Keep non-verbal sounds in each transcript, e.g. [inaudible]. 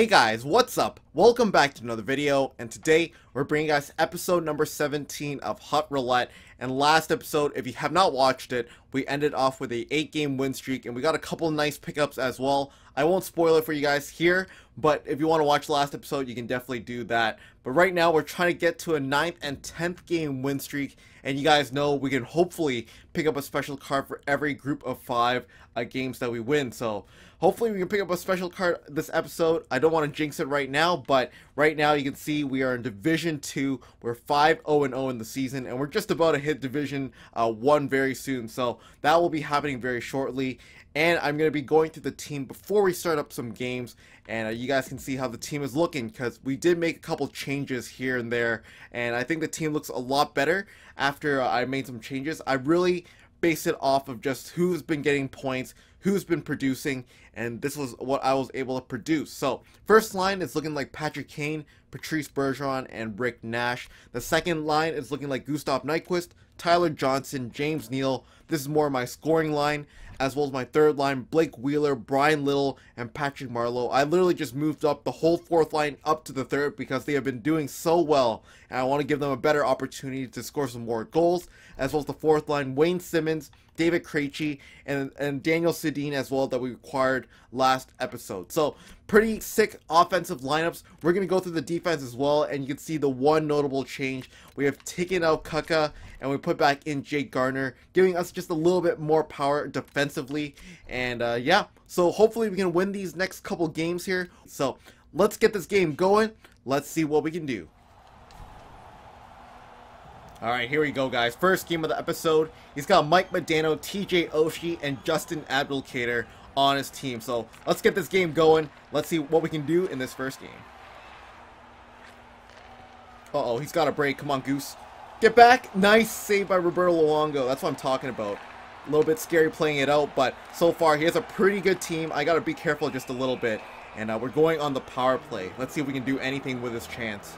Hey guys, what's up? Welcome back to another video, and today we're bringing guys episode number 17 of Hut Roulette. And last episode, if you have not watched it, we ended off with a 8-game win streak, and we got a couple nice pickups as well. I won't spoil it for you guys here, but if you want to watch the last episode, you can definitely do that. But right now, we're trying to get to a 9th and 10th game win streak, and you guys know we can hopefully pick up a special card for every group of 5 uh, games that we win. So hopefully we can pick up a special card this episode. I don't want to jinx it right now, but right now you can see we are in Division 2. We're 5-0-0 in the season, and we're just about to hit Division uh, 1 very soon. So that will be happening very shortly. And I'm going to be going through the team before we start up some games, and uh, you guys can see how the team is looking, because we did make a couple changes here and there, and I think the team looks a lot better after uh, I made some changes. I really base it off of just who's been getting points, who's been producing, and this was what I was able to produce. So, first line is looking like Patrick Kane, Patrice Bergeron, and Rick Nash. The second line is looking like Gustav Nyquist, Tyler Johnson, James Neal. This is more my scoring line, as well as my third line, Blake Wheeler, Bryan Little, and Patrick Marleau. I literally just moved up the whole fourth line up to the third because they have been doing so well, and I want to give them a better opportunity to score some more goals, as well as the fourth line, Wayne Simmonds, David Krejci, and, and Daniel Sedin as well that we acquired last episode. So pretty sick offensive lineups. We're going to go through the defense as well, and you can see the one notable change. We have taken out Kaka, and we put back in Jake Gardiner, giving us just a little bit more power defensively. And uh, yeah, so hopefully we can win these next couple games here. So let's get this game going. Let's see what we can do. Alright, here we go, guys. First game of the episode. He's got Mike Modano, TJ Oshie, and Justin Abdelkader on his team. So let's get this game going. Let's see what we can do in this first game. Uh-oh, he's got a break. Come on, Goose. Get back. Nice save by Roberto Luongo. That's what I'm talking about. A little bit scary playing it out, but so far he has a pretty good team. I got to be careful just a little bit. And uh, we're going on the power play. Let's see if we can do anything with this chance.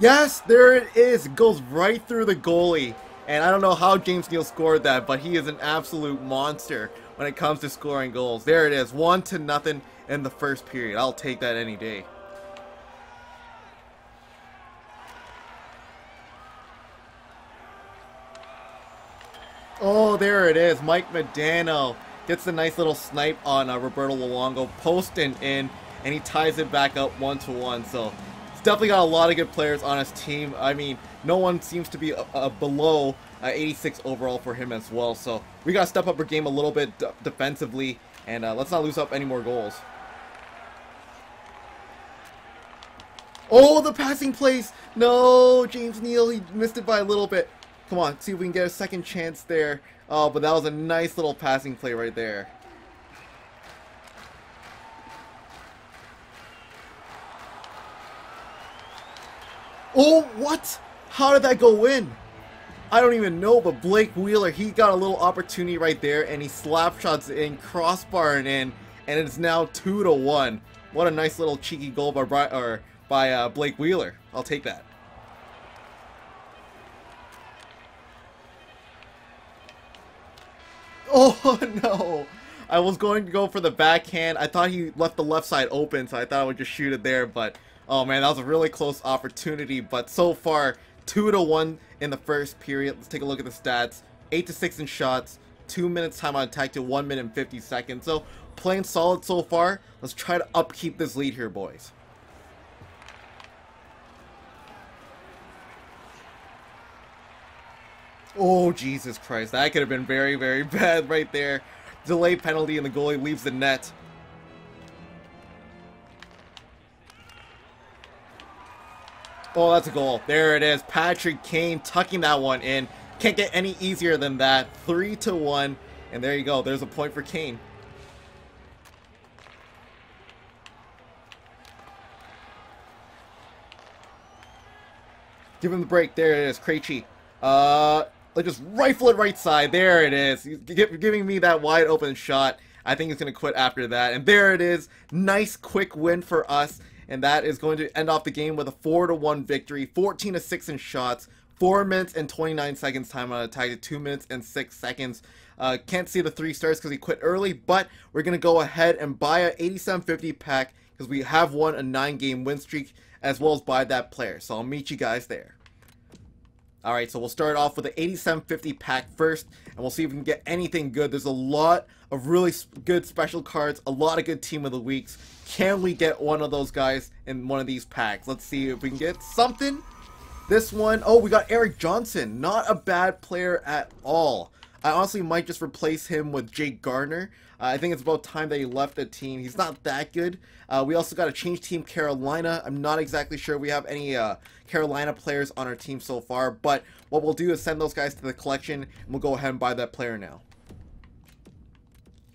Yes, there it is. It goes right through the goalie. And I don't know how James Neal scored that, but he is an absolute monster when it comes to scoring goals. There it is. One to nothing in the first period. I'll take that any day. Oh, there it is. Mike Modano gets a nice little snipe on uh, Roberto Luongo, posting in, and he ties it back up one to one. So Definitely got a lot of good players on his team. I mean, no one seems to be uh, uh below uh, 86 overall for him as well. So we got to step up our game a little bit defensively, and uh, let's not lose up any more goals. Oh, the passing place! No, James Neal, he missed it by a little bit. Come on, see if we can get a second chance there. Oh, but that was a nice little passing play right there. Oh, what? How did that go in? I don't even know, but Blake Wheeler, he got a little opportunity right there, and he slap shots in, crossbar and in, and it's now 2 to one. What a nice little cheeky goal by, Bri or by uh, Blake Wheeler. I'll take that. [laughs] Oh, no. I was going to go for the backhand. I thought he left the left side open, so I thought I would just shoot it there, but Oh man, that was a really close opportunity, but so far, 2 to 1 in the first period. Let's take a look at the stats. 8 to 6 in shots, 2 minutes time on attack to 1 minute and 50 seconds. So, playing solid so far. Let's try to upkeep this lead here, boys. Oh, Jesus Christ. That could have been very, very [laughs] bad right there. Delay penalty and the goalie leaves the net. Oh, that's a goal. There it is. Patrick Kane tucking that one in. Can't get any easier than that. 3 to 1. And there you go. There's a point for Kane. Give him the break. There it is. Krejci. Uh, like just rifle it right side. There it is. He's giving me that wide open shot. I think he's going to quit after that. And there it is. Nice quick win for us and that is going to end off the game with a 4 to 1 victory, 14 to 6 in shots, 4 minutes and 29 seconds time on attack to 2 minutes and 6 seconds. Uh, can't see the 3 stars because he quit early, but we're going to go ahead and buy a 8750 pack because we have won a 9 game win streak as well as buy that player. So I'll meet you guys there. Alright, so we'll start off with the 8750 pack first, and we'll see if we can get anything good. There's a lot of really good special cards, a lot of good Team of the Weeks. Can we get one of those guys in one of these packs? Let's see if we can get something. This one, oh, we got Erik Johnson. Not a bad player at all. I honestly might just replace him with Jake Gardiner. Uh, I think it's about time that he left the team. He's not that good. Uh, we also got to change team Carolina. I'm not exactly sure we have any uh, Carolina players on our team so far, but what we'll do is send those guys to the collection, and we'll go ahead and buy that player now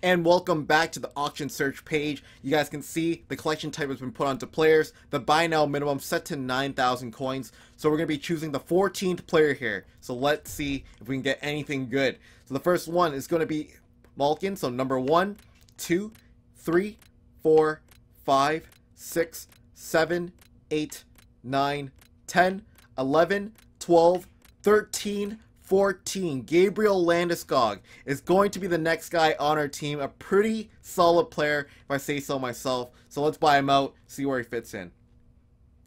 and welcome back to the auction search page. You guys can see the collection type has been put onto players. The buy now minimum set to 9,000 coins. So we're going to be choosing the 14th player here. So let's see if we can get anything good. So the first one is going to be Malkin. So number one, two, three, four, five, six, seven, eight, nine, 10, 11, 12, 13, 14, Gabriel Landeskog is going to be the next guy on our team. A pretty solid player, if I say so myself. So let's buy him out, see where he fits in.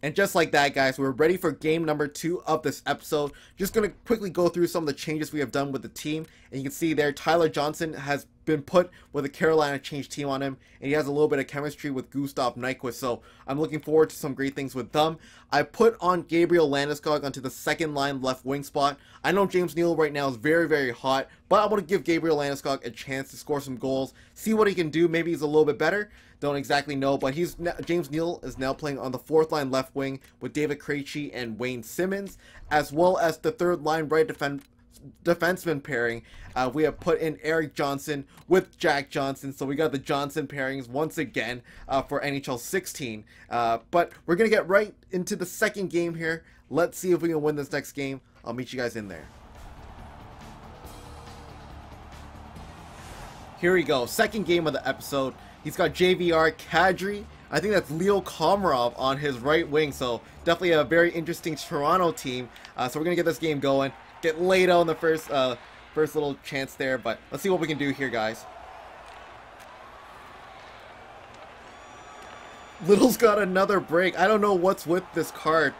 And just like that, guys, we're ready for game number two of this episode. Just going to quickly go through some of the changes we have done with the team. And you can see there, Tyler Johnson has been put with a Carolina change team on him, and he has a little bit of chemistry with Gustav Nyquist, so I'm looking forward to some great things with them. I put on Gabriel Landeskog onto the second line left wing spot. I know James Neal right now is very, very hot, but I want to give Gabriel Landeskog a chance to score some goals, see what he can do. Maybe he's a little bit better. Don't exactly know, but he's James Neal is now playing on the fourth line left wing with David Krejci and Wayne Simmonds, as well as the third line right defense defenseman pairing. Uh, we have put in Erik Johnson with Jack Johnson, so we got the Johnson pairings once again uh, for NHL 16. Uh, but we're gonna get right into the second game here. Let's see if we can win this next game. I'll meet you guys in there. Here we go, second game of the episode. He's got JVR Kadri. I think that's Leo Komarov on his right wing, so definitely a very interesting Toronto team. Uh, so we're gonna get this game going get laid on the first uh, first little chance there, but let's see what we can do here, guys. Little's got another break. I don't know what's with this card.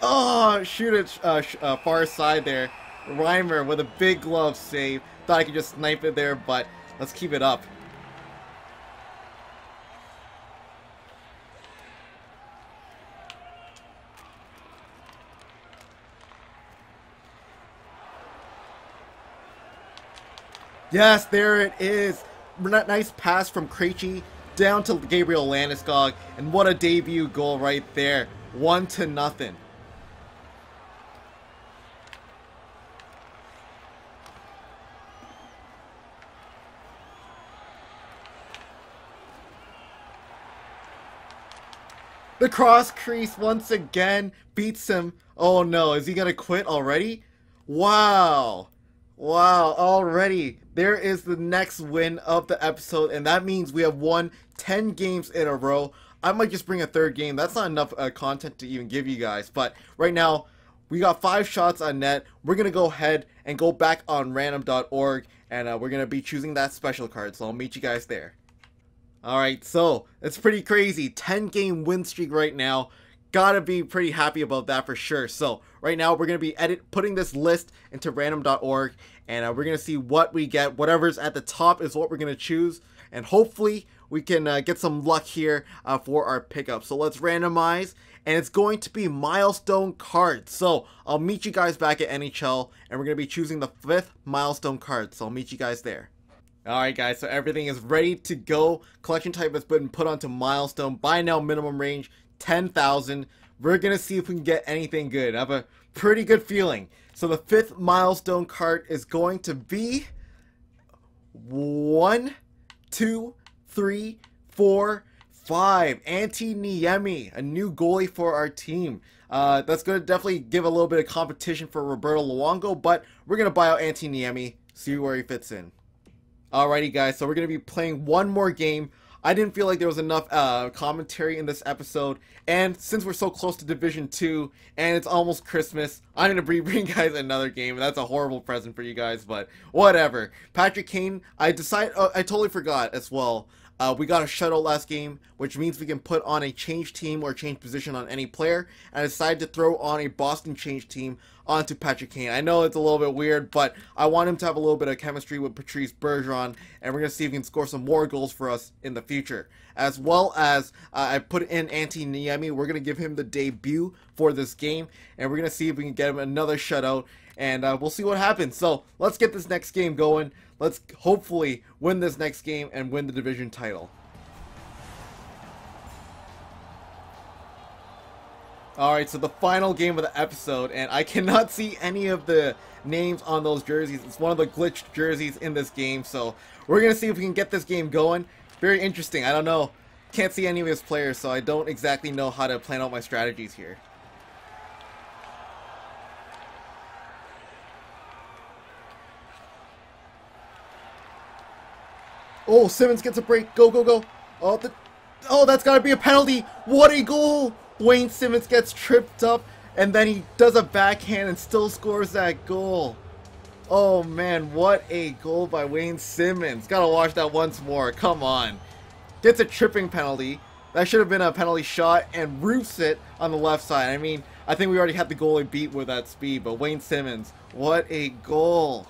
Oh, shoot it uh, uh, far side there. Reimer with a big glove save. Thought I could just snipe it there, but let's keep it up. Yes, there it is. Nice pass from Krejci down to Gabriel Landeskog, and what a debut goal right there. One to nothing. The cross crease once again beats him. Oh no, is he gonna quit already? Wow. Wow, already there is the next win of the episode, and that means we have won 10 games in a row. I might just bring a third game. That's not enough uh, content to even give you guys, but right now, we got five shots on net. We're going to go ahead and go back on random.org, and uh, we're going to be choosing that special card, so I'll meet you guys there. Alright, so it's pretty crazy. 10 game win streak right now gotta be pretty happy about that for sure. So right now we're gonna be edit putting this list into random.org and uh, we're gonna see what we get. Whatever's at the top is what we're gonna choose, and hopefully we can uh, get some luck here uh, for our pickup. So let's randomize, and it's going to be milestone cards. So I'll meet you guys back at NHL, and we're gonna be choosing the fifth milestone card. So I'll meet you guys there. Alright guys, so everything is ready to go. Collection type has been put onto milestone. Buy now minimum range 10,000. We're going to see if we can get anything good. I have a pretty good feeling. So the fifth milestone card is going to be one, two, three, four, five. Antti Niemi, a new goalie for our team. Uh, that's going to definitely give a little bit of competition for Roberto Luongo, but we're going to buy out Antti Niemi, see where he fits in. Alrighty guys, so we're going to be playing one more game I didn't feel like there was enough uh, commentary in this episode. And since we're so close to Division 2 and it's almost Christmas, I'm going [laughs] to bring guys another game. That's a horrible present for you guys, but whatever. Patrick Kane, I decided, uh, I totally forgot as well. Uh, we got a shutout last game, which means we can put on a change team or change position on any player. And I decided to throw on a Boston change team onto Patrick Kane. I know it's a little bit weird, but I want him to have a little bit of chemistry with Patrice Bergeron, and we're going to see if he can score some more goals for us in the future. As well as uh, I put in Antti Niemi. We're going to give him the debut for this game, and we're going to see if we can get him another shutout and uh, we'll see what happens. So let's get this next game going. Let's hopefully win this next game and win the division title. Alright, so the final game of the episode, and I cannot [laughs] see any of the names on those jerseys. It's one of the glitched jerseys in this game, so we're going to see if we can get this game going. It's very interesting. I don't know. Can't see any of his players, so I don't exactly know how to plan out my strategies here. Oh, Simmonds gets a break. Go, go, go. Oh, the, oh, that's got to be a penalty. What a goal. Wayne Simmonds gets tripped up, and then he does a backhand and still scores that goal. Oh, man, what a goal by Wayne Simmonds. Got to watch that once more. Come on. Gets a tripping penalty. That should have been a penalty shot and roofs it on the left side. I mean, I think we already had the goalie beat with that speed, but Wayne Simmonds, what a goal.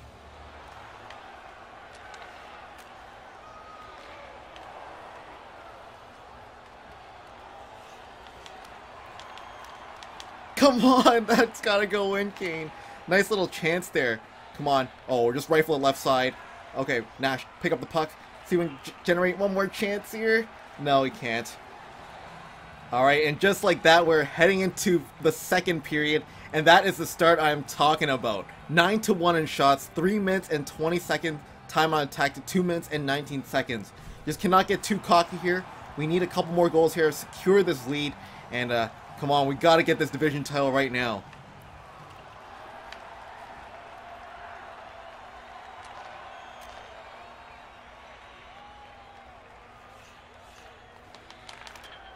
Come on, [laughs] that's gotta go in, Kane. Nice little chance there. Come on. Oh, we're just rifle it left side. Okay, Nash, pick up the puck. See if we can generate one more chance here. No, we can't. Alright, and just like that, we're heading into the second period, and that is the start I'm talking about. 9 to 1 in shots, 3 minutes and 20 seconds time on attack to 2 minutes and 19 seconds. Just cannot get too cocky here. We need a couple more goals here, secure this lead, and uh, Come on, we got to get this division title right now.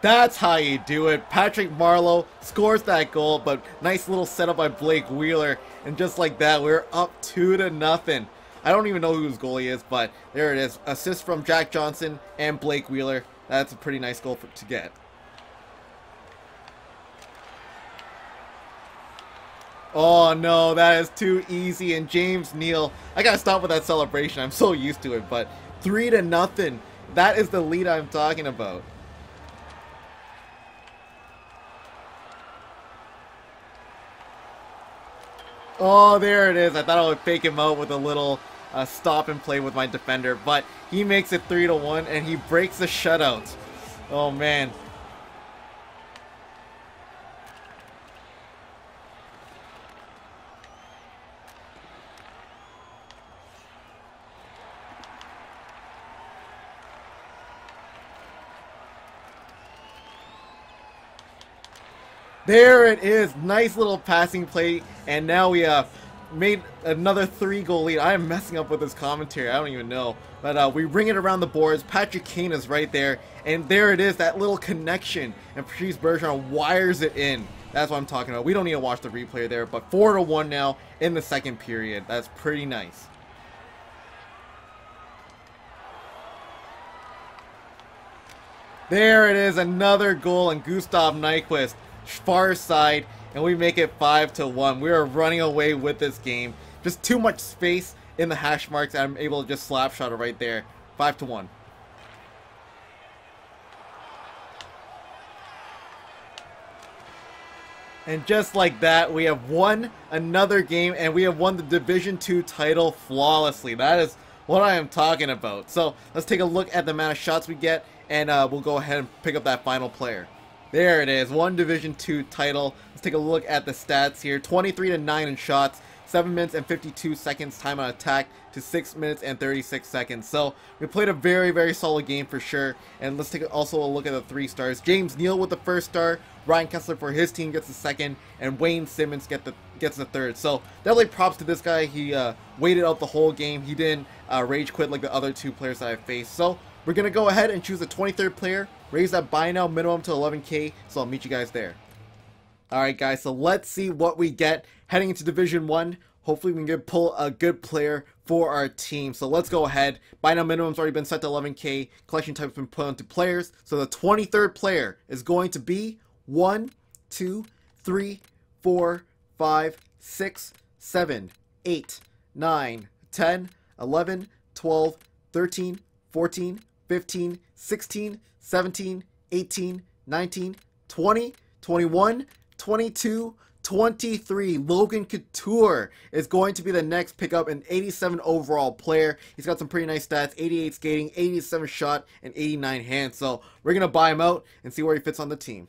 That's how you do it. Patrick Marleau scores that goal, but nice little setup by Blake Wheeler. And just like that, we're up 2 to nothing. I don't even know whose goal is, but there it is. Assist from Jack Johnson and Blake Wheeler. That's a pretty nice goal for, to get. Oh no, that is too easy. And James Neal, I gotta stop with that celebration. I'm so used to it, but three to nothing. That is the lead I'm talking about. Oh, there it is. I thought I would fake him out with a little uh, stop and play with my defender, but he makes it three to one, and he breaks the shutout. Oh man, There it is. Nice little passing play. And now we have made another three goal lead. I am messing up with this commentary. I don't even know. But uh, we bring it around the boards. Patrick Kane is right there. And there it is. That little connection. And Patrice Bergeron wires it in. That's what I'm talking about. We don't need to watch the replay there. But 4 to 1 now in the second period. That's pretty nice. There it is, another goal, and Gustav Nyquist far side, and we make it 5 to 1. We are running away with this game. Just too much space in the hash marks, I'm able to just slap shot it right there. 5 to 1. And just like that, we have won another game, and we have won the Division 2 title flawlessly. That is what I am talking about. So, let's take a look at the amount of shots we get, and uh, we'll go ahead and pick up that final player. There it is, one Division 2 title. Let's take a look at the stats here. 23 to 9 in shots, 7 minutes and 52 seconds time on attack to 6 minutes and 36 seconds. So we played a very, very solid game for sure. And let's take also a look at the three stars. James Neal with the first star, Ryan Kesler for his team gets the second, and Wayne Simmonds get the gets the third. So definitely props to this guy. He uh, waited out the whole game. He didn't uh, rage quit like the other two players that I faced. So we're going to go ahead and choose the 23rd player, raise that buy now minimum to 11k, so I'll meet you guys there. Alright guys, so let's see what we get heading into Division 1. Hopefully we can pull a good player for our team. So let's go ahead. Buy now minimum's already been set to 11k. Collection type's been put onto players. So the 23rd player is going to be 1, 2, 3, 4, 5, 6, 7, 8, 9, 10, 11, 12, 13, 14, 15, 16, 17, 18, 19, 20, 21, 22, 23, Logan Couture is going to be the next pickup, an 87 overall player. He's got some pretty nice stats, 88 skating, 87 shot, and 89 hands. So we're going to buy him out and see where he fits on the team.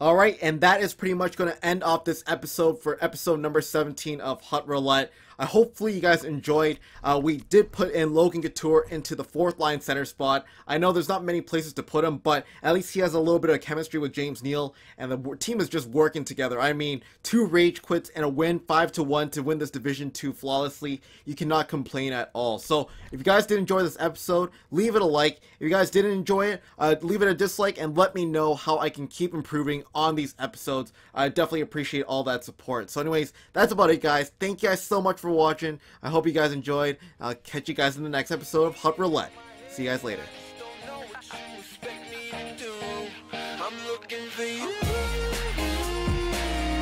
Alright, and that is pretty much going to end off this episode for episode number 17 of Hut Roulette. I hopefully you guys enjoyed. Uh, we did put in Logan Couture into the fourth line center spot. I know there's not many places to put him, but at least he has a little bit of chemistry with James Neal, and the team is just working together. I mean, two rage quits and a win, five to one to win this Division Two flawlessly. You cannot complain at all. So if you guys did enjoy this episode, leave it a like. If you guys didn't enjoy it, uh, leave it a dislike and let me know how I can keep improving on these episodes. I definitely appreciate all that support. So anyways, that's about it, guys. Thank you guys so much for watching. I hope you guys enjoyed. I'll catch you guys in the next episode of Hut Roulette. See you guys later.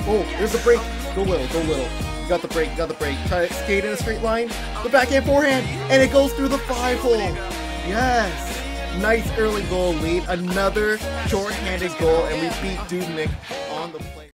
Oh, there's a break. Go little, go little. You got the break, you got the break. Try to skate in a straight line. The backhand forehand, and it goes through the five hole. Yes. Nice early goal lead. Another short-handed goal, and we beat Dubnyk on the play.